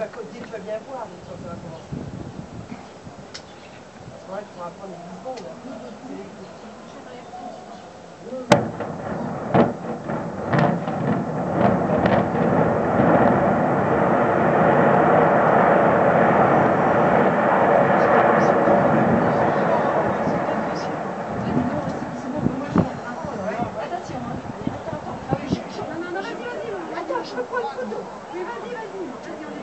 vas, tu vas bien voir, mais hein, ça va commencer. C'est vrai qu'on va prendre les boutons, là. Attends, je reprends une photo. Mais vas-y, vas-y, vas-y,